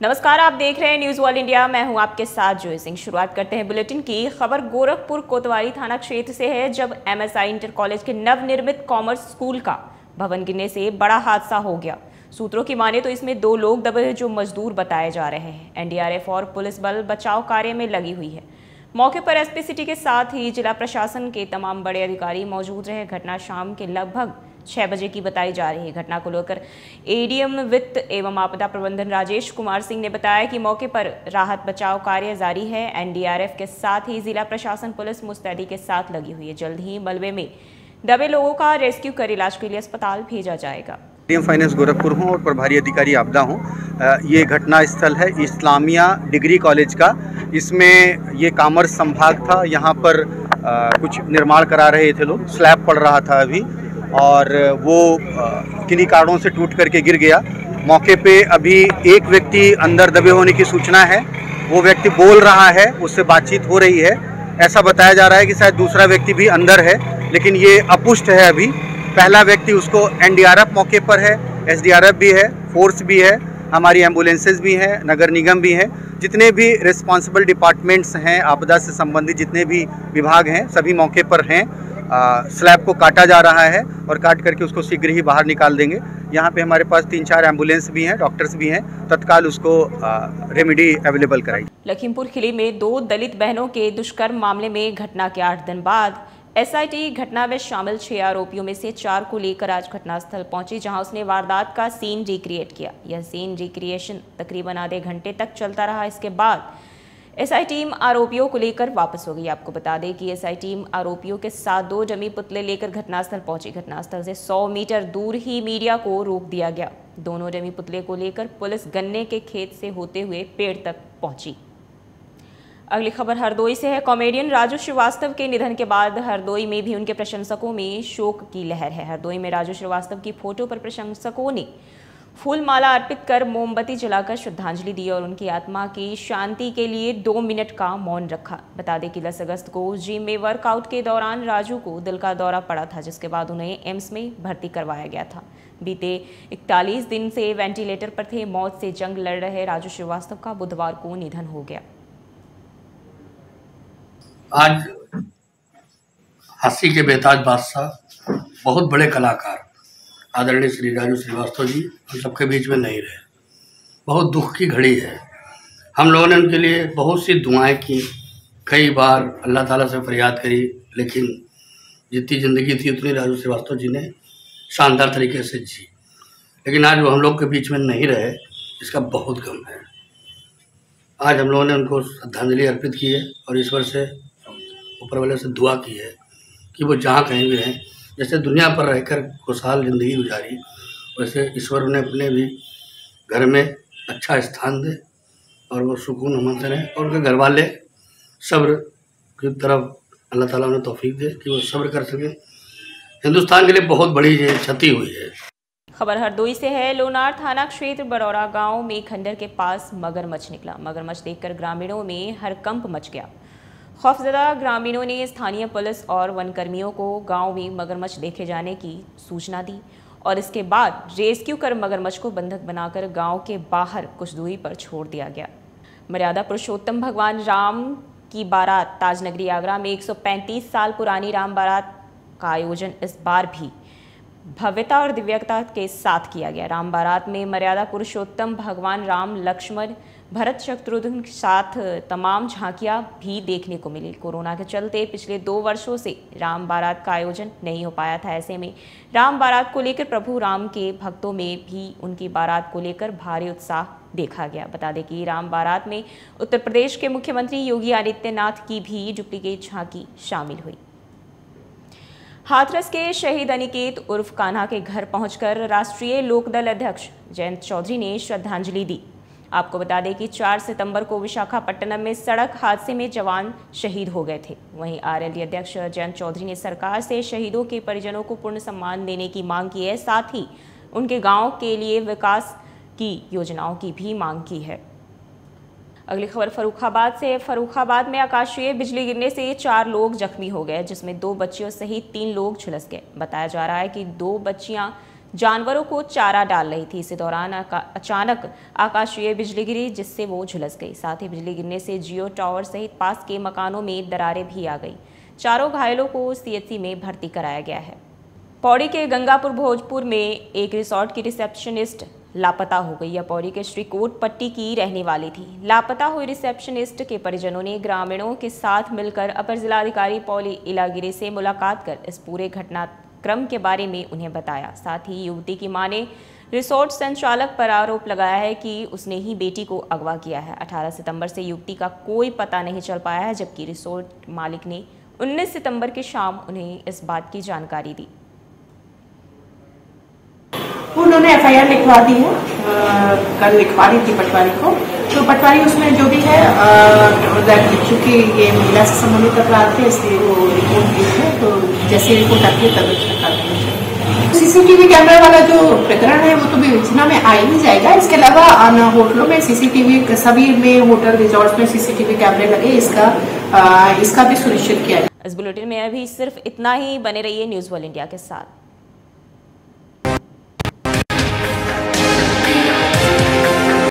नमस्कार, आप देख रहे हैं न्यूज़ वर्ल्ड इंडिया मैं हूँ आपके साथ जोय सिंह शुरुआत करते हैं बुलेटिन की। खबर गोरखपुर, कोतवाली थाना क्षेत्र से है, जब एमएसआई इंटर कॉलेज के नवनिर्मित कॉमर्स स्कूल का भवन गिरने से बड़ा हादसा हो गया। सूत्रों की माने तो इसमें दो लोग दबे जो मजदूर बताए जा रहे हैं। एनडीआरएफ और पुलिस बल बचाव कार्य में लगी हुई है। मौके पर एसपी सिटी के साथ ही जिला प्रशासन के तमाम बड़े अधिकारी मौजूद रहे। घटना शाम के लगभग छह बजे की बताई जा रही है घटना को लेकर। एडीएम वित्त एवं आपदा प्रबंधन राजेश कुमार सिंह ने बताया कि मौके पर राहत बचाव कार्य जारी है। एनडीआरएफ के साथ ही जिला प्रशासन पुलिस मुस्तैदी के साथ लगी हुई है। जल्द ही मलबे में दबे लोगों का रेस्क्यू कर इलाज के लिए अस्पताल भेजा जाएगा। एम फाइनेंस गोरखपुर हूँ और प्रभारी अधिकारी आपदा हूँ। ये घटना स्थल है इस्लामिया डिग्री कॉलेज का। इसमें ये कामर्स संभाग था। यहाँ पर आ, कुछ निर्माण करा रहे थे लोग। स्लैब पड़ रहा था अभी। और वो किन्हीं कारणों से टूट करके गिर गया। मौके पे अभी एक व्यक्ति अंदर दबे होने की सूचना है। वो व्यक्ति बोल रहा है, उससे बातचीत हो रही है। ऐसा बताया जा रहा है कि शायद दूसरा व्यक्ति भी अंदर है, लेकिन ये अपुष्ट है अभी। पहला व्यक्ति उसको एनडीआरएफ मौके पर है, एसडीआरएफ भी है, फोर्स भी है, हमारी एम्बुलेंसेज भी हैं, नगर निगम भी हैं। जितने भी रिस्पॉन्सिबल डिपार्टमेंट्स हैं, आपदा से संबंधित जितने भी विभाग हैं, सभी मौके पर हैं। स्लैब को काटा जा रहा है और काट करके उसको शीघ्र ही बाहर निकाल देंगे। यहाँ पे हमारे पास तीन चार एंबुलेंस भी हैं डॉक्टर्स भी हैं, तत्काल उसको रेमेडी अवेलेबल कराई। लखीमपुर खिली में दो दलित बहनों के दुष्कर्म मामले में घटना के आठ दिन बाद एसआईटी घटना में शामिल छह आरोपियों में से चार को लेकर आज घटनास्थल पहुँची, जहाँ उसने वारदात का सीन रिक्रिएट किया। यह सीन रिक्रिएशन तकरीबन आधे घंटे तक चलता रहा। इसके बाद एसआई टीम आरोपियों को लेकर वापस हो गई आपको बता दें कि एसआई टीम आरोपियों के साथ दो जमी पुतले लेकर घटनास्थल पहुँची। घटनास्थल से 100 मीटर दूर ही मीडिया को रोक दिया गया। दोनों जमी पुतले को लेकर पुलिस गन्ने के खेत से होते हुए पेड़ तक पहुँची। अगली खबर हरदोई से है। कॉमेडियन राजू श्रीवास्तव के निधन के बाद हरदोई में भी उनके प्रशंसकों में शोक की लहर है। हरदोई में राजू श्रीवास्तव की फ़ोटो पर प्रशंसकों ने फूल माला अर्पित कर मोमबत्ती जलाकर श्रद्धांजलि दी और उनकी आत्मा की शांति के लिए दो मिनट का मौन रखा। बता दें कि दस अगस्त को जिम में वर्कआउट के दौरान राजू को दिल का दौरा पड़ा था, जिसके बाद उन्हें एम्स में भर्ती करवाया गया था। बीते इकतालीस दिन से वेंटिलेटर पर थे, मौत से जंग लड़ रहे राजू श्रीवास्तव का बुधवार को निधन हो गया। आज हँसी के बेताज बादशाह, बहुत बड़े कलाकार। आदरणीय श्री राजू श्रीवास्तव जी, हम सबके बीच में नहीं रहे। बहुत दुख की घड़ी है। हम लोगों ने उनके लिए बहुत सी दुआएँ की। कई बार अल्लाह ताला से फरियाद करी, लेकिन जितनी ज़िंदगी थी उतनी राजू श्रीवास्तव जी ने शानदार तरीके से जी। लेकिन आज वो हम लोग के बीच में नहीं रहे, इसका बहुत गम है। आज हम लोगों ने उनको श्रद्धांजलि अर्पित की है और ईश्वर से, ऊपर वाले से दुआ की है कि वो जहाँ कहीं भी रहें जैसे दुनिया पर रहकर खुशहाल ज़िंदगी गुजारी। वैसे ईश्वर ने अपने भी घर में अच्छा स्थान दे और वो सुकून से रहे और उनके घर वाले सब्र की तरफ़ अल्लाह ताला उन्हें तोफ़ी दे कि वो सब्र कर सके। हिंदुस्तान के लिए बहुत बड़ी क्षति हुई है। खबर हरदोई से है, लोनार थाना क्षेत्र बरौरा गाँव में खंडर के पास मगरमच्छ निकला। मगरमच्छ देखकर ग्रामीणों में हरकंप मच गया। खौफजदा ग्रामीणों ने स्थानीय पुलिस और वनकर्मियों को गाँव में मगरमच्छ देखे जाने की सूचना दी और इसके बाद रेस्क्यू कर मगरमच्छ को बंधक बनाकर गाँव के बाहर कुछ दूरी पर छोड़ दिया गया। मर्यादा पुरुषोत्तम भगवान राम की बारात ताजनगरी आगरा में 135 साल पुरानी राम बारात का आयोजन इस बार भी भव्यता और दिव्यता के साथ किया गया। राम बारात में मर्यादा पुरुषोत्तम भगवान राम लक्ष्मण भरत शत्रुघ्न के साथ तमाम झांकियाँ भी देखने को मिली। कोरोना के चलते पिछले दो वर्षों से राम बारात का आयोजन नहीं हो पाया था ऐसे में। राम बारात को लेकर प्रभु राम के भक्तों में भी उनकी बारात को लेकर भारी उत्साह देखा गया। बता दें कि राम बारात में उत्तर प्रदेश के मुख्यमंत्री योगी आदित्यनाथ की भी डुप्लीकेट झांकी शामिल हुई। हाथरस के शहीद अनिकेत उर्फ़ कान्हा के घर पहुंचकर राष्ट्रीय लोकदल अध्यक्ष जयंत चौधरी ने श्रद्धांजलि दी। आपको बता दें कि 4 सितंबर को विशाखापट्टनम में सड़क हादसे में जवान शहीद हो गए थे। वहीं आरएलडी अध्यक्ष जयंत चौधरी ने सरकार से शहीदों के परिजनों को पूर्ण सम्मान देने की मांग की है, साथ ही उनके गाँव के लिए विकास की योजनाओं की भी मांग की है। अगली खबर फरुखाबाद से। फरुखाबाद में आकाशीय बिजली गिरने से चार लोग जख्मी हो गए, जिसमें दो बच्चियों सहित तीन लोग झुलस गए। बताया जा रहा है कि दो बच्चियाँ जानवरों को चारा डाल रही थी। इसी दौरान अचानक आकाशीय बिजली गिरी जिससे वो झुलस गई। साथ ही बिजली गिरने से जियो टावर सहित पास के मकानों में दरारें भी आ गई। चारों घायलों को सीएचसी में भर्ती कराया गया है। पौड़ी के गंगापुर भोजपुर में एक रिसोर्ट की रिसेप्शनिस्ट लापता हो गई। यह पौड़ी के श्रीकोट पट्टी की रहने वाली थी। लापता हुई रिसेप्शनिस्ट के परिजनों ने ग्रामीणों के साथ मिलकर अपर जिलाधिकारी पौली इलागिरी से मुलाकात कर इस पूरे घटनाक्रम के बारे में उन्हें बताया। साथ ही युवती की माँ ने रिसोर्ट संचालक पर आरोप लगाया है कि उसने ही बेटी को अगवा किया है। 18 सितंबर से युवती का कोई पता नहीं चल पाया है, जबकि रिसोर्ट मालिक ने 19 सितंबर की शाम उन्हें इस बात की जानकारी दी। उन्होंने एफआईआर लिखवा दी है। कल लिखवा दी थी पटवारी को। तो पटवारी उसमें जो भी है चूँकि ये महिला से संबंधित अपराध थे, इसलिए वो जैसे रिपोर्ट आती है तब उसमें सीसीटीवी कैमरा वाला जो प्रकरण है वो तो विवेचना में आ ही जाएगा। इसके अलावा होटलों में सीसीटीवी सभी में होटल रिजॉर्ट में सीसीटीवी कैमरे लगे इसका आ, इसका भी सुनिश्चित किया जाए। इस बुलेटिन में अभी सिर्फ़ इतना ही बने रहिए न्यूज़ वर्ल्ड इंडिया के साथ।